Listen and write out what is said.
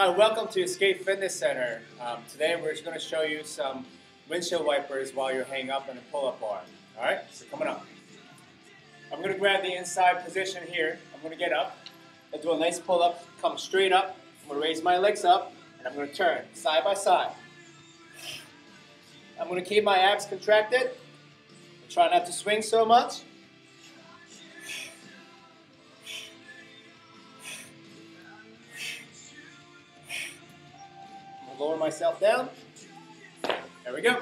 Hi, welcome to Escape Fitness Center. Um, today we're just going to show you some windshield wipers while you're hanging up in a pull-up bar. All right, so coming up. I'm going to grab the inside position here. I'm going to get up and do a nice pull-up, come straight up. I'm going to raise my legs up and I'm going to turn side by side. I'm going to keep my abs contracted. Try not to swing so much. Lower myself down. There we go.